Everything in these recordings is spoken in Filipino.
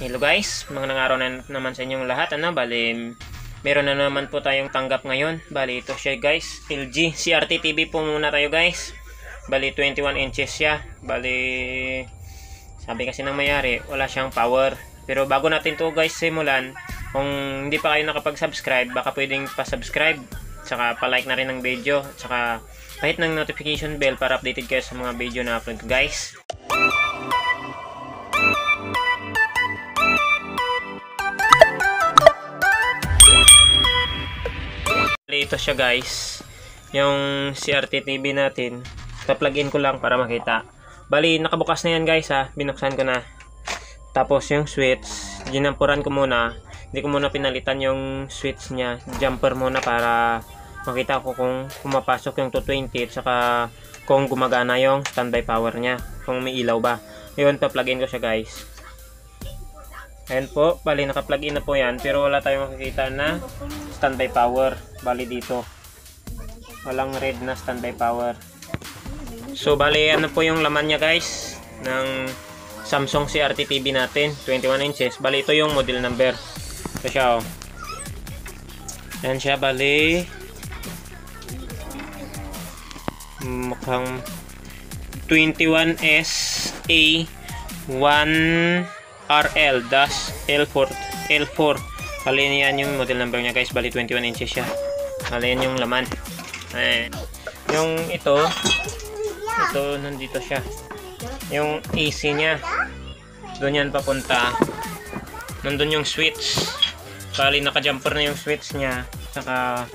Hello guys, mga nangaraw na naman sa inyong lahat. Ano, bali, meron na naman po tayong tanggap ngayon. Bali, ito siya guys, LG CRT TV po muna tayo guys. Bali, 21 inches siya. Bali, sabi kasi ng mayari, wala siyang power. Pero bago natin to guys simulan, kung hindi pa kayo nakapag-subscribe, baka pwedeng pa-subscribe. Tsaka pa-like na rin ng video. Tsaka pahit ng notification bell para updated kayo sa mga video na upload guys. Ito siya guys. Yung CRT TV natin. Pa-plug in ko lang para makita. Bali, nakabukas na yan guys ha. Binuksan ko na. Tapos yung switch, ginampuran ko muna. Hindi ko muna pinalitan yung switch niya. Jumper muna para makita ko kung pumapasok yung 220 at saka kung gumagana yung standby power niya. Kung may ilaw ba. Yun, pa-plug in ko siya guys. Ayan po, bali naka-plug in na po yan pero wala tayong makikita na standby power. Bali dito. Walang red na standby power. So bali ano po yung laman niya guys ng Samsung CRT TV natin, 21 inches. Bali ito yung model number. Ito siya oh. Ayan siya bali. Mukhang 21S A 1 RL-L4 L4 bali yan yung model number niya guys. Bali 21 inches siya. Bali yan yung laman. Eh, yung ito ito nandito siya. Yung AC niya. Doon yan papunta. Nandun yung switch. Bali naka jumper na yung switch niya. Saka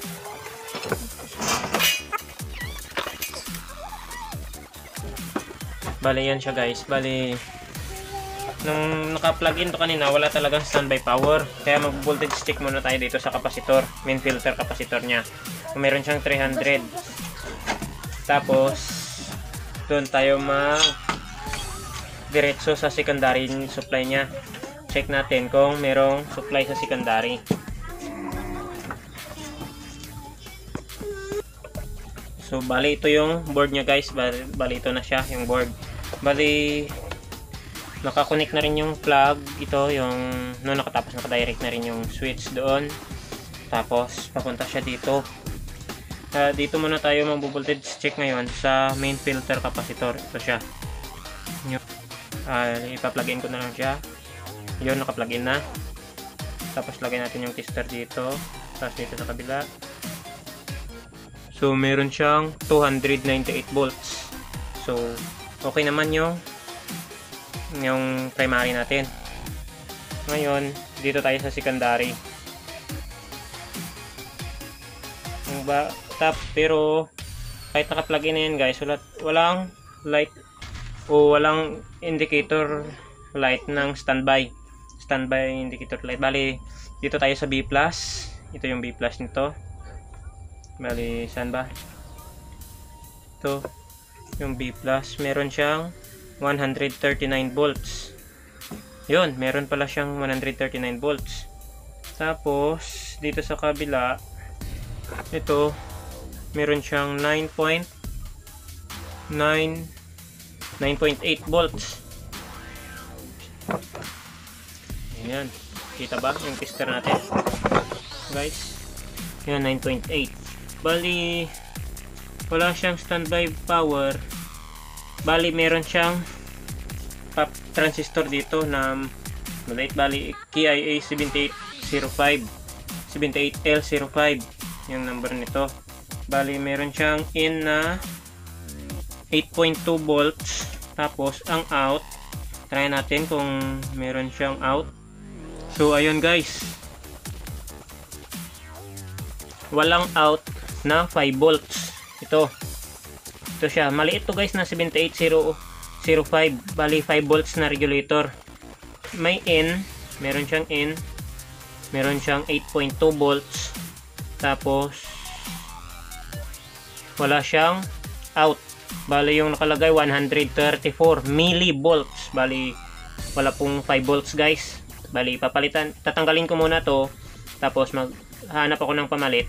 bali yan siya guys. Bali nung naka-plug in to kanina, wala talagang standby power. Kaya mag-voltage stick muna tayo dito sa kapasitor, main filter kapasitor niya. Meron siyang 300. Tapos, doon tayo mag diretso sa secondary supply niya. Check natin kung merong supply sa secondary. So, bali ito yung board niya guys. Bali, bali ito na siya, yung board. Bali, nakakonect na rin yung plug. Ito yung no nakatapos nakadirect na rin yung switch doon. Tapos papunta siya dito. Uh, dito muna tayo mag-voltage check ngayon sa main filter capacitor. Ito siya. Uh, ipa-plug in ko na lang siya. Yun naka-plug in na. Tapos lagay natin yung tester dito. Tapos dito sa kabila. So meron siyang 298 volts. So okay naman yung yung primary natin. Ngayon, dito tayo sa secondary. Yung ba, tap, pero kahit naka-plug in na yan guys, wala, walang light o walang indicator light ng standby. Standby indicator light. Bali, dito tayo sa B+. Ito yung B+ nito. Bali, saan ba? Ito, yung B+. Meron siyang 139 volts. Yun, meron pala siyang 139 volts. Tapos, dito sa kabila, ito, meron siyang 9.9 9.8 volts. Ayan. Kita ba yung tester natin? Guys. Ayan, 9.8. Bali, wala siyang standby power bali meron siyang pop transistor dito na maliit bali KIA 7805 78L05 yung number nito. Bali meron siyang in na 8.2 volts. Tapos ang out try natin kung meron siyang out. So ayun guys. Walang out na 5 volts. Ito ito siya. Maliit to guys na 78005. Bali 5 volts na regulator. May in. Meron siyang in. Meron siyang 8.2 volts. Tapos wala siyang out. Bali yung nakalagay 134 millivolts. Bali wala pong 5 volts guys. Bali papalitan. Tatanggalin ko muna to. Tapos maghanap ako ng pamalit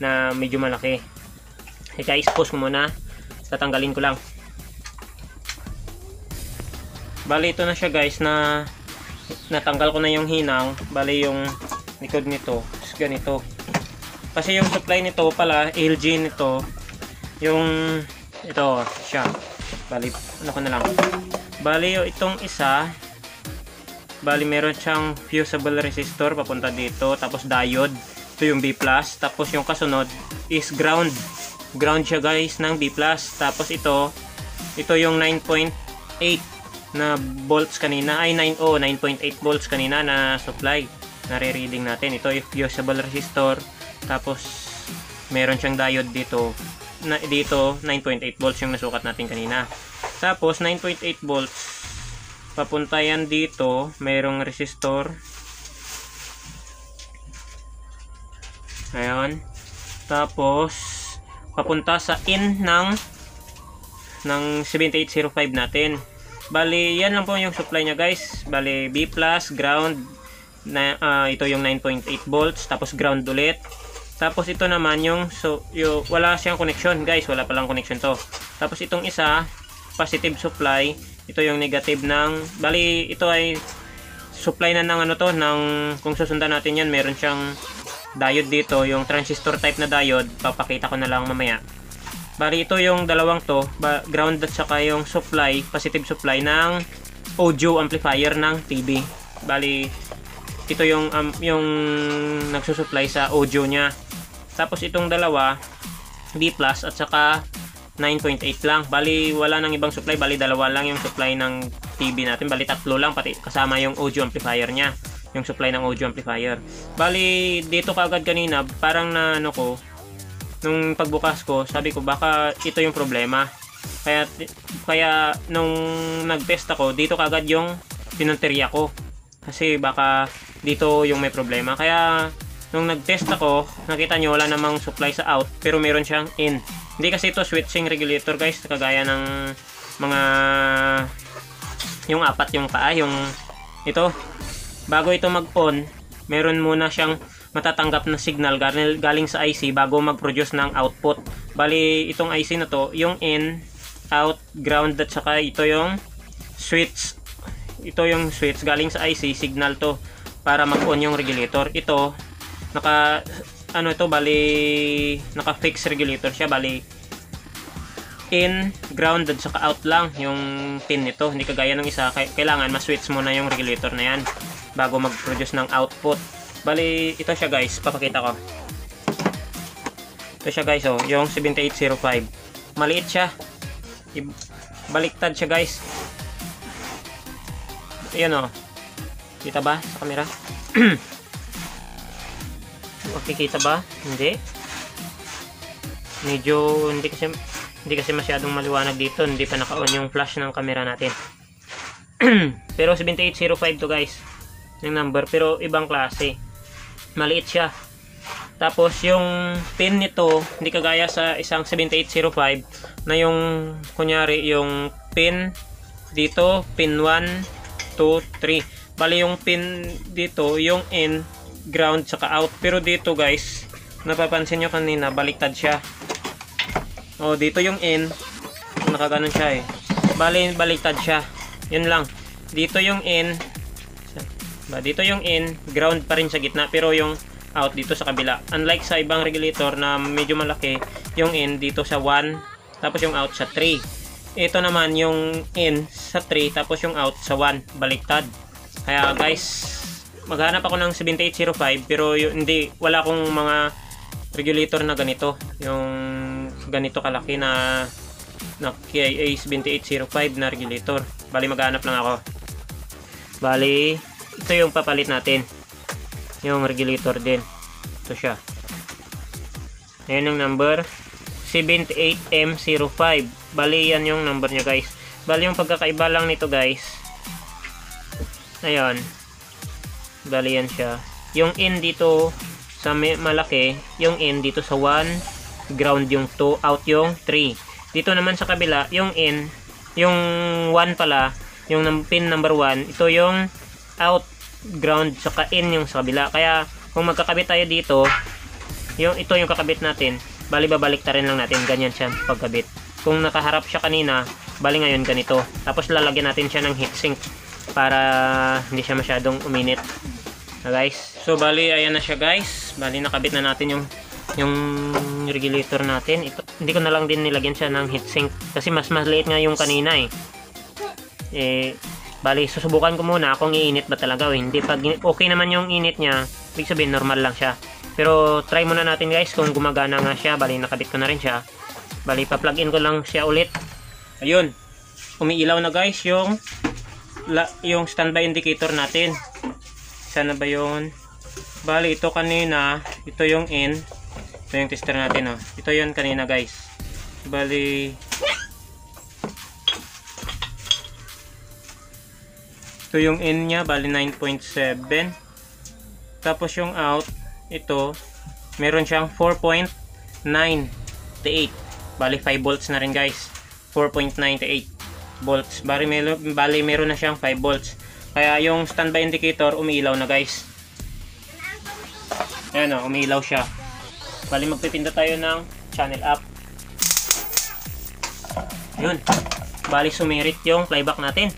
na medyo malaki. Guys, post ko muna. Tatanggalin ko lang. Bali ito na siya guys na natanggal ko na yung hinang, bali yung likod nito, ganito. Kasi yung supply nito pala, LG nito, yung ito siya. Bali, ano ko na lang. Bali itong isa, bali meron siyang fusible resistor papunta dito, tapos diode, ito yung B+, tapos yung kasunod is ground. Ground siya guys ng B+, tapos ito, ito yung 9.8 na volts kanina, ay 9, oh, 9.8 volts kanina na supply. Nare-reading natin. Ito yung fusible resistor, tapos meron siyang diode dito. Na, dito 9.8 volts yung nasukat natin kanina. Tapos 9.8 volts papunta yan dito, merong resistor. Ayan. Tapos papunta sa in ng ng 7805 natin. Bali, yan lang po yung supply niya guys. Bali, B+, ground, na, uh, ito yung 9.8 volts, tapos ground ulit. Tapos ito naman yung, so, yung, wala siyang connection guys, wala palang connection to. Tapos itong isa, positive supply, ito yung negative ng, bali ito ay supply na ng ano to, ng, kung susundan natin yan, meron siyang diode dito, yung transistor type na diode, papakita ko na lang mamaya. Bali ito yung dalawang to, ground at saka yung supply, positive supply ng audio amplifier ng TV. Bali ito yung um, yung nagsusupply sa audio niya. Tapos itong dalawa B+ at saka 9.8 lang. Bali wala nang ibang supply, bali dalawa lang yung supply ng TV natin. Bali tatlo lang pati kasama yung audio amplifier niya yung supply ng audio amplifier. Bali, dito kagad kanina, parang na ano ko, nung pagbukas ko, sabi ko baka ito yung problema. Kaya kaya nung nag-test ako, dito kagad yung pinunteriya ko. Kasi baka dito yung may problema. Kaya nung nag-test ako, nakita nyo wala namang supply sa out, pero meron siyang in. Hindi kasi ito switching regulator guys, kagaya ng mga yung apat yung paa, yung ito. Bago ito mag-on, meron muna siyang matatanggap na signal galing sa IC bago mag-produce ng output. Bali, itong IC na to, yung in, out, ground at saka ito yung switch. Ito yung switch galing sa IC, signal to para mag-on yung regulator. Ito, naka ano ito, bali naka-fix regulator siya, bali in, ground at saka out lang yung pin nito. Hindi kagaya ng isa, kailangan ma-switch mo na yung regulator na yan bago mag-produce ng output. Bali, ito siya guys. Papakita ko. Ito siya guys, oh. Yung 7805. Maliit siya. Baliktad siya guys. Ayan, oh. Kita ba sa camera? Makikita ba? Hindi. Medyo, hindi kasi, hindi kasi masyadong maliwanag dito. Hindi pa naka-on yung flash ng camera natin. pero 7805 to guys. Yung number. Pero ibang klase maliit siya tapos yung pin nito hindi kagaya sa isang 7805 na yung kunyari yung pin dito pin 1 2 3 bali yung pin dito yung in ground saka out pero dito guys napapansin nyo kanina baliktad siya oh dito yung in nakaganon siya eh bali baliktad siya yun lang dito yung in ba, dito yung in, ground pa rin sa gitna, pero yung out dito sa kabila. Unlike sa ibang regulator na medyo malaki, yung in dito sa 1, tapos yung out sa 3. Ito naman yung in sa 3, tapos yung out sa 1, baliktad. Kaya guys, maghanap ako ng 7805, pero yung, hindi, wala akong mga regulator na ganito. Yung ganito kalaki na na KIA 7805 na regulator. Bali maghanap lang ako. Bali, ito yung papalit natin. Yung regulator din. Ito siya. Ayan yung number. 78M05 bali yan yung number nya guys. Bali yung pagkakaiba lang nito guys. Ayan. Bali yan siya. Yung in dito sa malaki yung in dito sa 1 ground yung 2 out yung 3 dito naman sa kabila yung in yung 1 pala yung pin number 1 ito yung out ground saka in yung sa kabila kaya kung magkakabit tayo dito yung ito yung kakabit natin bali babalik ta rin lang natin ganyan siya pagkabit kung nakaharap siya kanina bali ngayon ganito tapos lalagyan natin siya ng heatsink para hindi siya masyadong uminit. Na guys. So bali ayan na siya guys. Bali nakabit na natin yung yung regulator natin. Ito, hindi ko na lang din nilagyan siya ng heatsink kasi mas maliit nga yung kanina eh. Eh bali susubukan ko muna kung iinit ba talaga o hindi. Pag okay naman yung init niya, ibig sabihin normal lang siya. Pero try muna natin guys kung gumagana nga siya. Bali nakabit ko na rin siya. Bali pa-plug in ko lang siya ulit. Ayun. Umiilaw na guys yung la, yung standby indicator natin. Sana ba yun? Bali ito kanina, ito yung in. Ito yung tester natin oh. Ito yun kanina guys. Bali Ito yung in niya, bali 9.7. Tapos yung out, ito, meron siyang 4.98. Bali 5 volts na rin guys. 4.98 volts. Bali meron, bali meron na siyang 5 volts. Kaya yung standby indicator umiilaw na guys. Ayan o, umiilaw siya. Bali magpipinda tayo ng channel up. Yun. Bali sumirit yung playback natin.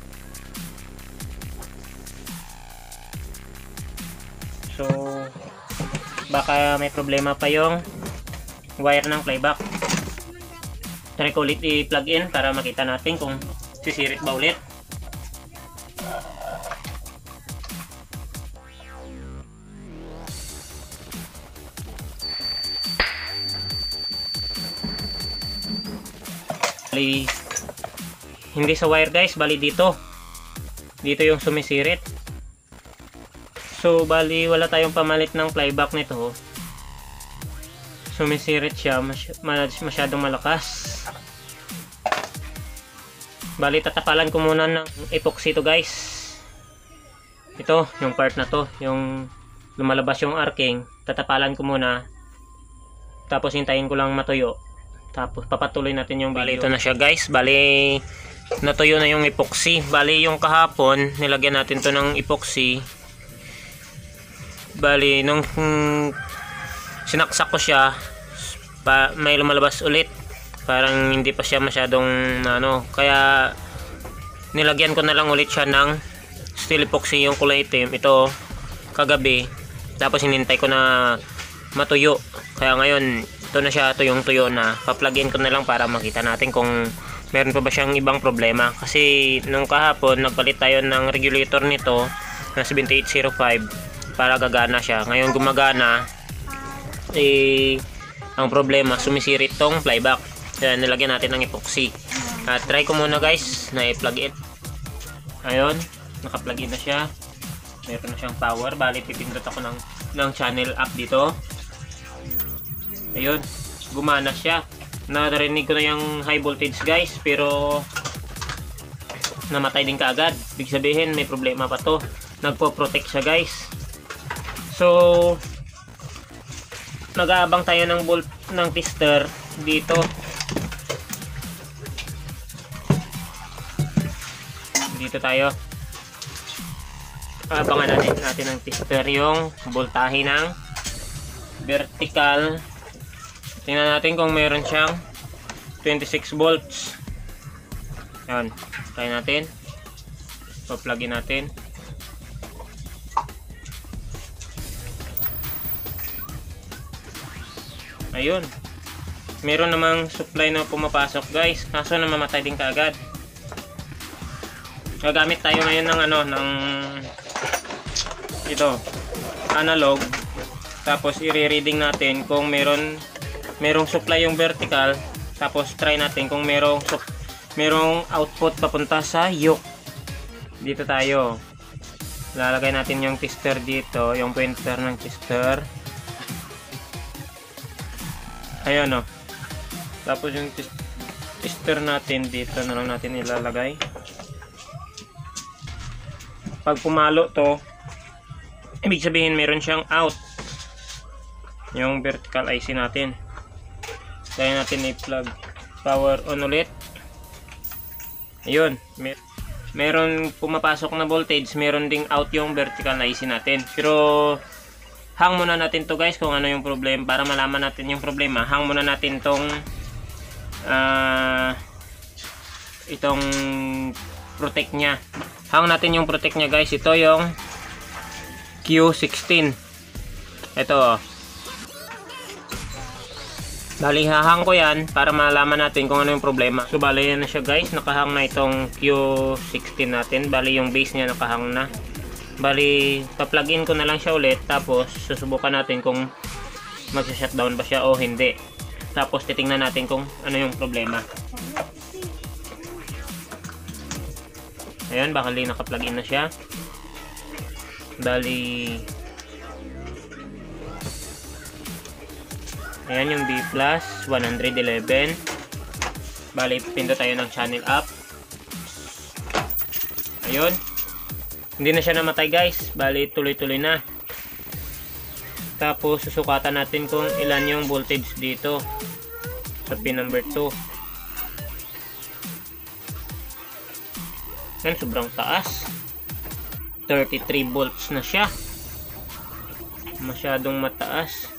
So, baka may problema pa yung wire ng playback. Try ko ulit i-plug in para makita natin kung sisirit ba ulit. Bali, hindi sa wire guys, bali dito. Dito yung sumisirit. So, bali wala tayong pamalit ng flyback nito. Sumisirit siya, masy masyadong malakas. Bali, tatapalan ko muna ng epoxy to guys. Ito, yung part na to, yung lumalabas yung arcing, tatapalan ko muna. Tapos hintayin ko lang matuyo. Tapos papatuloy natin yung Bali, ito na siya guys. Bali, natuyo na yung epoxy. Bali, yung kahapon, nilagyan natin to ng epoxy. Bali, nung hmm, sinaksak ko siya, pa, may lumalabas ulit. Parang hindi pa siya masyadong ano, kaya nilagyan ko na lang ulit siya ng steel epoxy yung kulay itim. Ito kagabi. Tapos hinintay ko na matuyo. Kaya ngayon, ito na siya, tuyong tuyo na. Pa-plugin ko na lang para makita natin kung meron pa ba siyang ibang problema. Kasi nung kahapon, nagpalit tayo ng regulator nito na 7805 para gagana siya. Ngayon gumagana, eh, ang problema, sumisirit tong flyback. Kaya nilagyan natin ng epoxy. At try ko muna guys na i-plug in. Ayun, naka-plug in na siya. Meron na siyang power. Bali, pipindot ako ng, ng channel up dito. Ayun, gumana siya. Narinig ko na yung high voltage guys, pero namatay din kaagad. Big sabihin, may problema pa to. Nagpo-protect siya guys. So, nag-aabang tayo ng bolt ng tester dito. Dito tayo. Abangan natin natin ng tester yung voltahe ng vertical Tingnan natin kung meron siyang 26 volts. Yan. Try natin. Pa-plugin natin. Ayun. Meron namang supply na pumapasok guys. Kaso na mamatay din kaagad. Gagamit tayo ngayon ng ano, ng ito, analog. Tapos i-reading natin kung meron merong supply yung vertical tapos try natin kung merong merong output papunta sa yoke. Dito tayo. Lalagay natin yung tester dito yung pointer ng tester. Ayan o oh. tapos yung tester natin dito na lang natin ilalagay. Pag pumalo to ibig sabihin meron siyang out. Yung vertical IC natin kaya natin i-plug power on ulit ayun mer meron pumapasok na voltage meron ding out yung vertical na IC natin pero hang muna natin to guys kung ano yung problem para malaman natin yung problema hang muna natin tong uh, itong protect nya hang natin yung protect niya guys. Ito yung Q16. Ito oh. Bali, hahang ko yan para malaman natin kung ano yung problema. So, bali yan na siya guys. Nakahang na itong Q16 natin. Bali, yung base niya nakahang na. Bali, pa-plug in ko na lang siya ulit. Tapos, susubukan natin kung mag-shutdown ba siya o hindi. Tapos, titingnan natin kung ano yung problema. Ayan, baka naka-plug na siya. Bali, Ayan yung B+, 111. Bali, pindot tayo ng channel up. Ayun. Hindi na siya namatay guys. Bali, tuloy-tuloy na. Tapos, susukatan natin kung ilan yung voltage dito. Sa pin number 2. Yan, sobrang taas. 33 volts na siya. Masyadong mataas.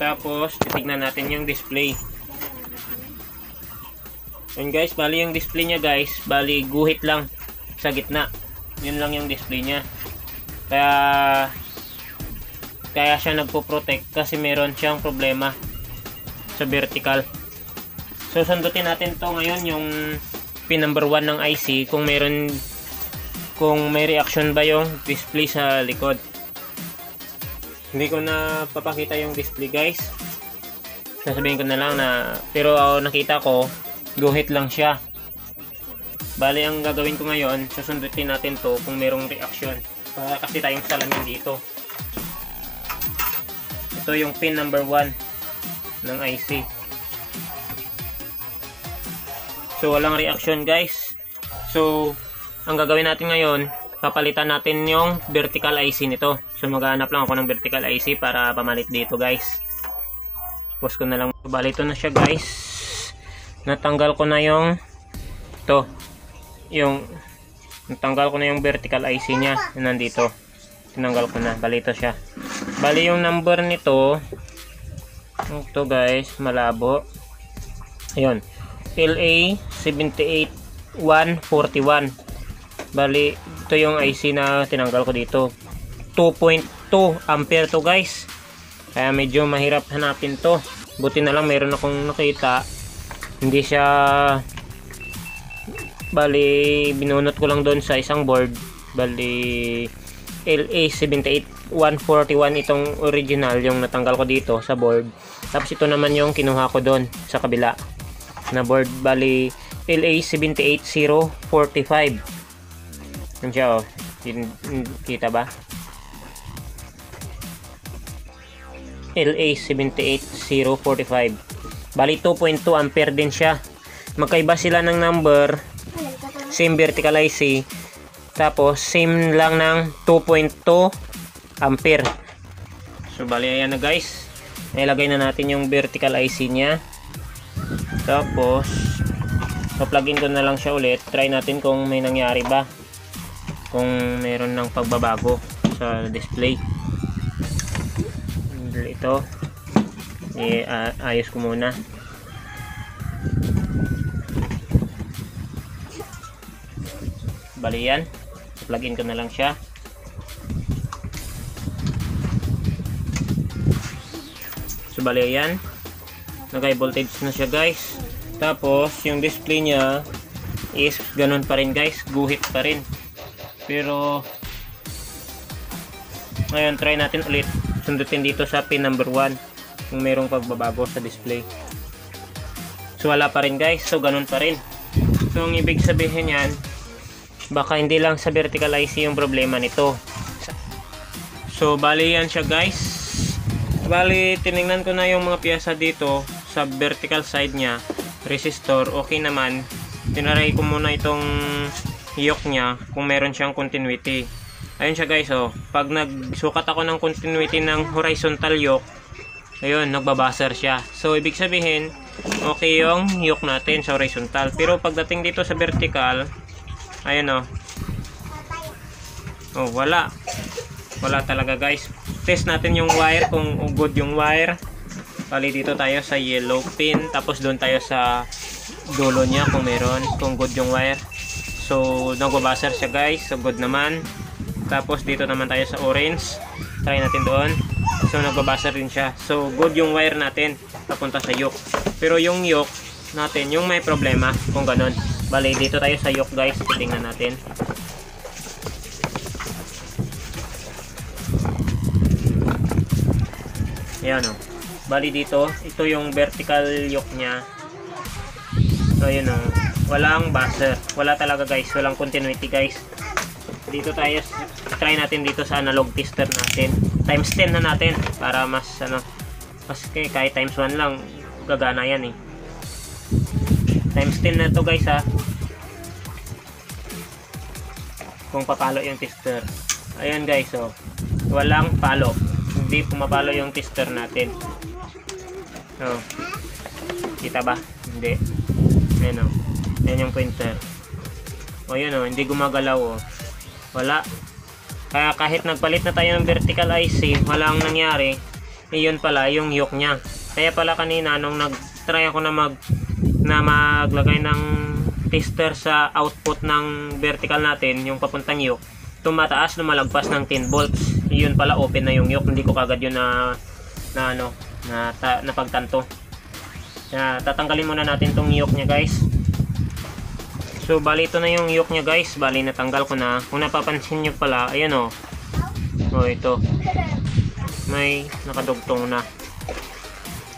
Tapos, titignan natin yung display. Yun guys, bali yung display niya guys, bali guhit lang sa gitna. Yun lang yung display niya. Kaya, kaya siya nagpo-protect kasi meron siyang problema sa vertical. So, sundutin natin to ngayon yung pin number 1 ng IC kung meron kung may reaction ba yung display sa likod. Hindi ko na papakita yung display guys. Sasabihin ko na lang na pero uh, nakita ko guhit lang siya. Bali ang gagawin ko ngayon, susundutin natin to kung merong reaction. Para kasi tayong salamin dito. Ito yung pin number 1 ng IC. So walang reaction guys. So ang gagawin natin ngayon, papalitan natin yung vertical IC nito. So maghanap lang ako ng vertical IC para pamalit dito guys. Post ko na lang. Bali ito na siya guys. Natanggal ko na yung to yung natanggal ko na yung vertical IC niya nandito. Tinanggal ko na. Bali ito siya. Bali yung number nito ito guys, malabo. Ayun. LA 78141. Bali, ito yung IC na tinanggal ko dito. 2.2 ampere to guys. Kaya medyo mahirap hanapin to. Buti na lang meron akong nakita. Hindi siya bali binunot ko lang doon sa isang board. Bali LA78141 itong original yung natanggal ko dito sa board. Tapos ito naman yung kinuha ko doon sa kabila na board. Bali LA78045 yan siya oh. Kita ba? LA 78045. Bali 2.2 ampere din siya. Magkaiba sila ng number. Same vertical IC. Tapos same lang ng 2.2 ampere. So bali ayan na guys. Nailagay na natin yung vertical IC niya. Tapos pa-plugin ko na lang siya ulit. Try natin kung may nangyari ba kung meron ng pagbabago sa display ito. I uh, ayos ko muna. Bali yan. Plug in ko na lang siya. So bali yan. Nag voltage na siya guys. Tapos yung display niya is ganun pa rin guys. Guhit pa rin. Pero ngayon try natin ulit sundutin dito sa pin number 1 kung merong pagbabago sa display. So wala pa rin guys. So ganun pa rin. So ang ibig sabihin yan baka hindi lang sa vertical IC yung problema nito. So bali yan siya guys. Bali tiningnan ko na yung mga piyesa dito sa vertical side nya resistor okay naman. Tinaray ko muna itong yok niya kung meron siyang continuity. Ayun siya guys oh. Pag nagsukat ako ng continuity ng horizontal yoke, ayun, nagbabuzzer siya. So ibig sabihin, okay yung yoke natin sa horizontal. Pero pagdating dito sa vertical, ayun oh. Oh, wala. Wala talaga guys. Test natin yung wire kung good yung wire. Bali dito tayo sa yellow pin. Tapos doon tayo sa dulo niya kung meron. Kung good yung wire. So, nagbabaser siya guys. So, good naman. Tapos, dito naman tayo sa orange. Try natin doon. So, nagbabaser rin siya. So, good yung wire natin. Papunta sa yoke. Pero yung yoke natin, yung may problema. Kung ganun. Bali, dito tayo sa yoke guys. Titingnan natin. Ayan o. Bali dito, ito yung vertical yoke niya. So, yun o. Walang buzzer. Wala talaga guys. Walang continuity guys. Dito tayo, try natin dito sa analog tester natin. Times 10 na natin para mas ano, mas kay kahit times 1 lang gagana yan eh. Times 10 na to guys ha. Kung papalo yung tester. Ayan guys oh. Walang palo. Hindi pumapalo yung tester natin. Oh. Kita ba? Hindi. Ayan oh. Ayan yung pointer. O yun oh, hindi gumagalaw oh. Wala. Kaya kahit nagpalit na tayo ng vertical IC, walang nangyari. Iyon pala yung yoke niya. Kaya pala kanina nung nag-try ako na mag na maglagay ng tester sa output ng vertical natin, yung papuntang yoke, tumataas lumalagpas ng 10 volts. Iyon pala open na yung yoke, hindi ko kagad yun na na ano, na, ta, na pagtanto. Kaya tatanggalin muna natin tong yoke niya, guys. So, bali ito na yung yoke niya guys. Bali, natanggal ko na. Kung napapansin nyo pala, ayan o. Oh. oh, ito. May nakadugtong na.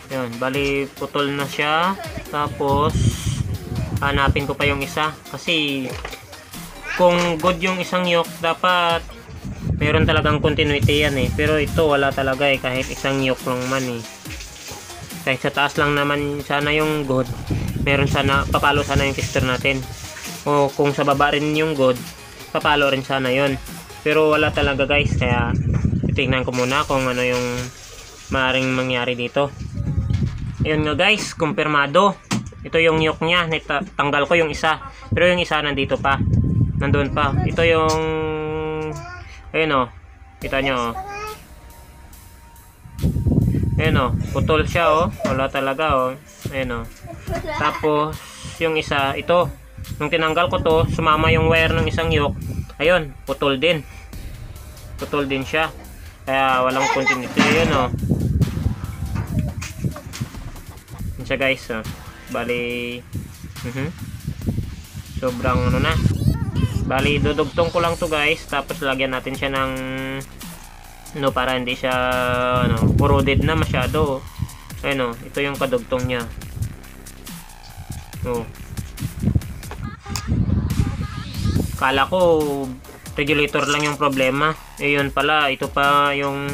Ayan, bali, putol na siya. Tapos, hanapin ko pa yung isa. Kasi, kung good yung isang yoke, dapat meron talagang continuity yan eh. Pero ito, wala talaga eh. Kahit isang yoke lang man eh. Kahit sa taas lang naman sana yung good. Meron sana, papalo sana yung tester natin o kung sa baba rin yung good papalo rin sana yon pero wala talaga guys. Kaya titignan ko muna kung ano yung maaaring mangyari dito. Ayun nga guys. Kumpirmado. Ito yung yoke nya tanggal ko yung isa. Pero yung isa nandito pa. Nandun pa. Ito yung ayun o kita nyo o ayun o putol siya o wala talaga o ayun o tapos yung isa ito nung tinanggal ko to sumama yung wire ng isang yoke. Ayun putol din. Putol din siya. Kaya walang continuity yun oh. Yun siya guys oh. bali uh -huh. sobrang ano na. Bali dudugtong ko lang to guys. Tapos lagyan natin siya ng no para hindi siya ano corroded na masyado. Ayun oh. Ito yung kadugtong niya. Oh Kala ko regulator lang yung problema. Eh yun pala, ito pa yung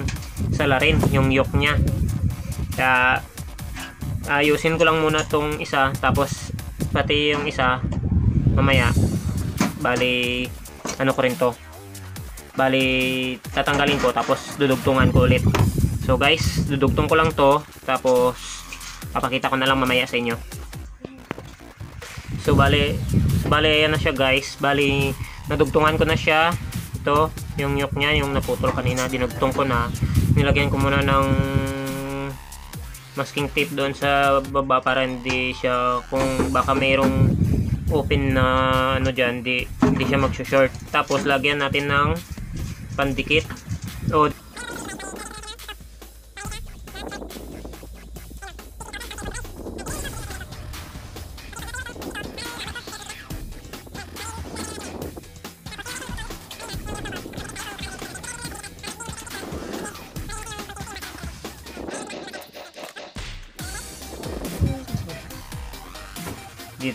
salarin, yung yoke niya. Kaya ayusin ko lang muna tong isa tapos pati yung isa mamaya bali ano ko rin to bali tatanggalin ko tapos dudugtungan ko ulit so guys dudugtong ko lang to tapos papakita ko na lang mamaya sa inyo so bali bali ayan na siya guys. Bali nadugtungan ko na siya. Ito yung yok niya yung naputol kanina dinugtong ko na. Nilagyan ko muna ng masking tape doon sa baba para hindi siya kung baka mayroong open na ano dyan di, hindi siya mag short tapos lagyan natin ng pandikit. O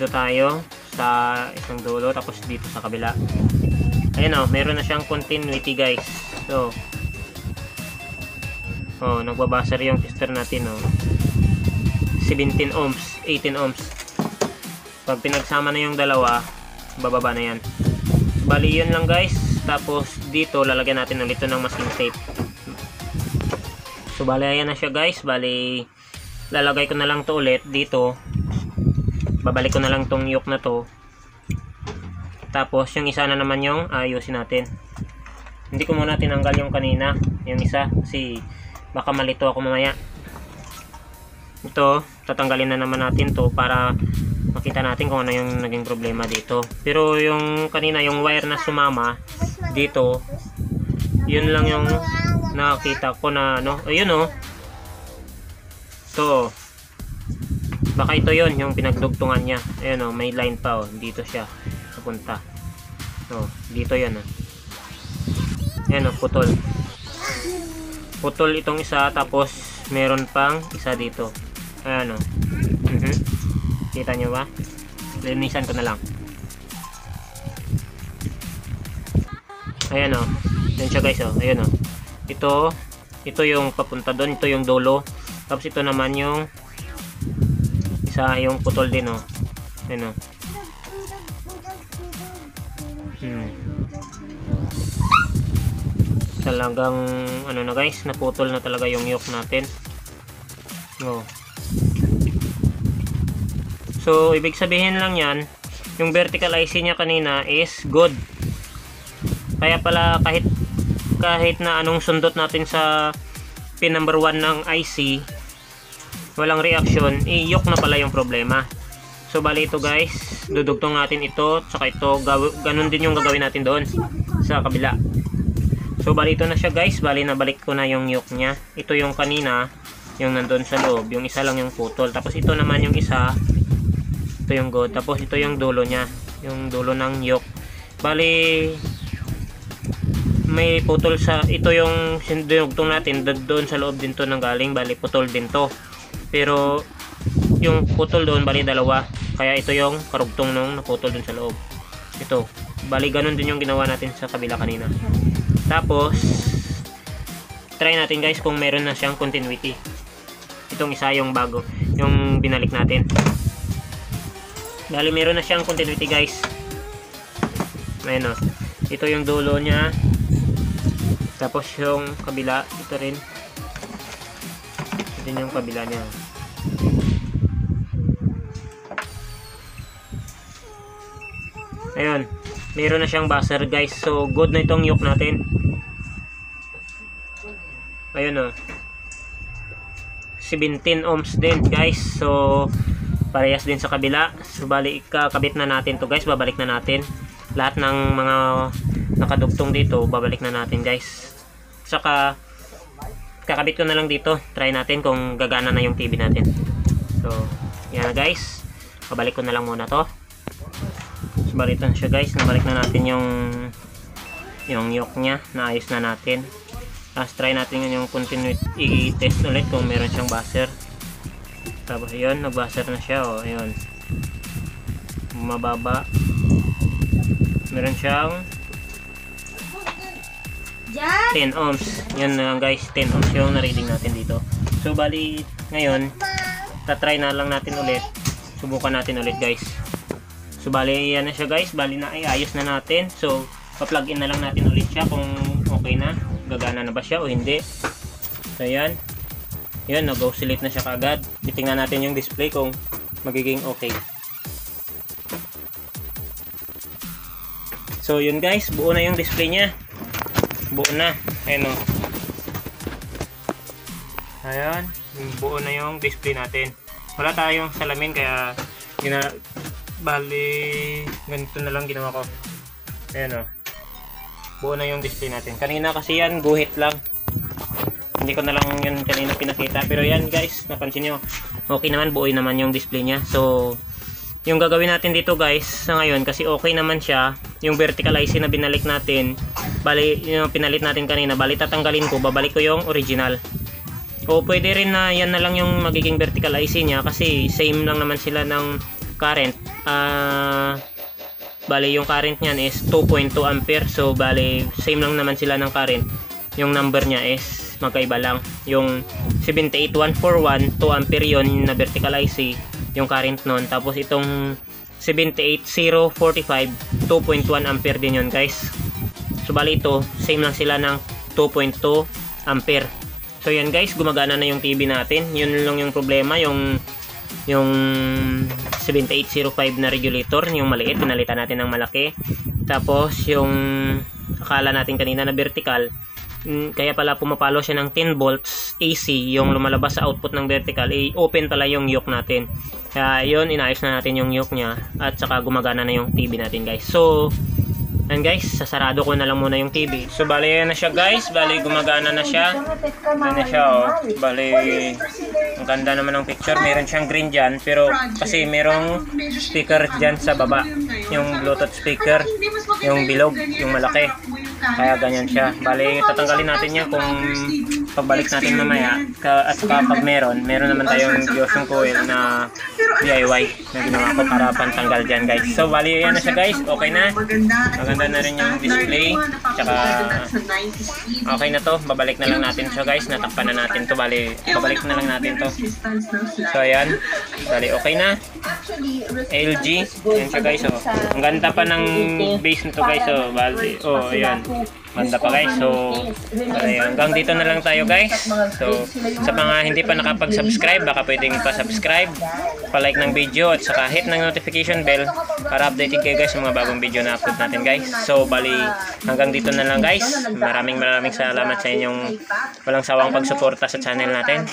dito tayo sa isang dulo tapos dito sa kabila. Ayun o, oh, meron na siyang continuity guys. So oh, nagbabasar yung tester natin oh. 17 ohms 18 ohms. Pag pinagsama na yung dalawa bababa na yan. Bali yun lang guys. Tapos dito lalagyan natin ulit ng masking tape. So bali ayan na siya guys. Bali lalagay ko na lang to ulit dito babalik ko na lang tong yoke na to tapos yung isa na naman yung ayusin natin hindi ko muna tinanggal yung kanina yung isa kasi baka malito ako mamaya ito tatanggalin na naman natin to para makita natin kung ano yung naging problema dito. Pero yung kanina, yung wire na sumama dito, yun lang yung nakakita ko na ano, ayun oh. To. Baka ito yon yung pinagdugtungan niya. Ayun oh, may line pa oh, dito siya napunta. Oh, dito yan oh. Ayan oh, putol. Putol itong isa tapos meron pang isa dito. Ayan oh. Mhm. Kita nyo ba? Linisan ko na lang. Ayan oh. Ayan guys. Ayan oh. Ito, ito yung papunta doon. Ito yung dulo. Tapos ito naman yung isa yung putol din oh. Ayan oh. Hmm. Talagang ano na guys, naputol na talaga yung yoke natin. Oh. So, ibig sabihin lang yan, yung vertical IC niya kanina is good. Kaya pala kahit kahit na anong sundot natin sa pin number 1 ng IC, walang reaction, i-yoke na pala yung problema. So, bali ito guys, dudugtong natin ito, tsaka ito, ganun din yung gagawin natin doon sa kabila. So, bali ito na siya guys, bali nabalik ko na yung yoke niya. Ito yung kanina, yung nandun sa loob, yung isa lang yung putol. Tapos ito naman yung isa, ito yung good. Tapos ito yung dulo niya, yung dulo ng yoke. Bali, may putol sa, ito yung sinudugtong natin, do- doon sa loob din to nang galing, bali putol din to. Pero, yung putol doon, bali dalawa. Kaya ito yung karugtong nung naputol doon sa loob. Ito. Bali, ganun din yung ginawa natin sa kabila kanina. Tapos, try natin guys kung meron na siyang continuity. Itong isa yung bago, yung binalik natin. Bali, meron na siyang continuity guys. Ayan o. Ito yung dulo niya. Tapos yung kabila, ito rin. Ito yung kabila niya. Ayun. Meron na siyang buzzer guys. So, good na itong yoke natin. Ayun o. 17 ohms din guys. So, parehas din sa kabila. So, bali, kakabit na natin to guys. Babalik na natin. Lahat ng mga nakadugtong dito, babalik na natin guys. Saka, kakabit ko na lang dito. Try natin kung gagana na yung TV natin. So, yan na guys. Babalik ko na lang muna to. So, balik siya guys. Nabalik na natin yung yung yoke niya. Naayos na natin. Tapos try natin yun yung continuity i-test ulit kung meron siyang buzzer. Tapos yun, nag-buzzer na siya. Oh, yun. Mababa. Meron siyang! 10 ohms. Yun na guys, 10 ohms yung na-reading natin dito. So bali, ngayon, tatry na lang natin ulit. Subukan natin ulit guys. So bali, yan na siya guys. Bali na ay ayos na natin. So, pa-plug in na lang natin ulit siya kung okay na. Gagana na ba siya o hindi. So yan. Yan, nag-oscillate na siya kagad. Titingnan natin yung display kung magiging okay. So yun guys, buo na yung display niya. Buo na. Ayan o. Ayan. Buo na yung display natin. Wala tayong salamin kaya gina bali ganito na lang ginawa ko. Ayan o. Buo na yung display natin. Kanina kasi yan guhit lang. Hindi ko na lang yun kanina pinakita. Pero yan guys, napansin nyo. Okay naman, buoy naman yung display niya. So, yung gagawin natin dito guys sa ngayon kasi okay naman siya yung vertical IC na binalik natin bali yung pinalit natin kanina bali tatanggalin ko babalik ko yung original o pwede rin na yan na lang yung magiging vertical IC nya kasi same lang naman sila ng current ah bali yung current niyan is 2.2 ampere so bali same lang naman sila ng current yung number niya is magkaiba lang yung 78141 2 ampere yon na vertical IC yung current nun. Tapos itong 78045, 2.1 ampere din yun guys. So bali ito, same lang sila ng 2.2 ampere. So yan guys, gumagana na yung TV natin. Yun lang yung problema, yung yung 7805 na regulator, yung maliit, pinalitan natin ng malaki. Tapos yung akala natin kanina na vertical, mm, kaya pala pumapalo siya ng 10 volts AC, yung lumalabas sa output ng vertical, eh, open pala yung yoke natin. Kaya yun, inayos na natin yung yoke niya at saka gumagana na yung TV natin guys. So, and guys, sasarado ko na lang muna yung TV. So, bali yan na siya guys. Bali, gumagana na siya. Yan na siya oh. Bali, ang ganda naman ng picture. Meron siyang green dyan. Pero kasi merong speaker dyan sa baba. Yung Bluetooth speaker. Yung bilog. Yung malaki. Kaya ganyan siya. Bali, tatanggalin natin yan kung pagbalik natin mamaya. Ka, at kapag meron, meron naman tayong Yoshong coil na DIY na ginawa ko para pantanggal dyan guys. So, bali, yan na siya guys. Okay na. Maganda na rin yung display. Tsaka, okay na to. Babalik na lang natin siya guys. Natakpan na natin to. Bali, babalik na lang natin to. So, ayan. Bali, okay na. LG. Yan siya guys. Oh. Ang ganda pa ng base nito guys. Oh, bali. Oh, ayan. Ganda pa guys. So, bali, hanggang dito na lang tayo guys. So, sa mga hindi pa nakapag-subscribe, baka pwedeng pa-subscribe, pa-like ng video, at saka hit ng notification bell para updated kayo guys sa mga bagong video na upload natin guys. So, bali, hanggang dito na lang guys. Maraming maraming salamat sa inyong walang sawang pagsuporta sa channel natin.